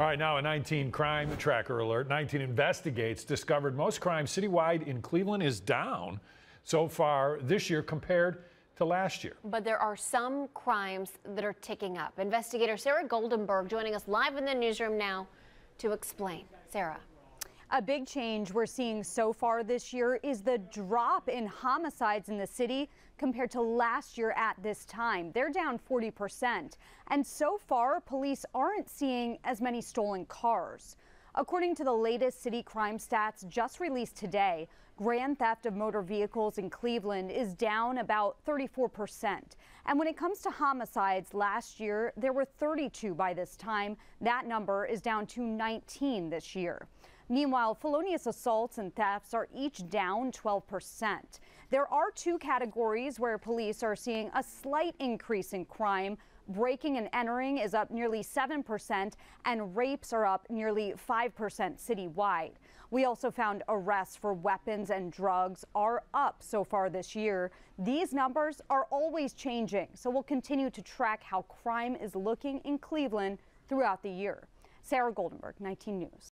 All right, now a 19 crime tracker alert. 19 investigates discovered most crime citywide in Cleveland is down so far this year compared to last year. But there are some crimes that are ticking up. Investigator Sarah Goldenberg joining us live in the newsroom now to explain. Sarah. A big change we're seeing so far this year is the drop in homicides in the city compared to last year at this time. They're down 40%. And so far, police aren't seeing as many stolen cars. According to the latest city crime stats just released today, grand theft of motor vehicles in Cleveland is down about 34%. And when it comes to homicides, last year there were 32 by this time. That number is down to 19 this year. Meanwhile, felonious assaults and thefts are each down 12%. There are two categories where police are seeing a slight increase in crime. Breaking and entering is up nearly 7%, and rapes are up nearly 5% citywide. We also found arrests for weapons and drugs are up so far this year. These numbers are always changing, so we'll continue to track how crime is looking in Cleveland throughout the year. Sarah Goldenberg, 19 News.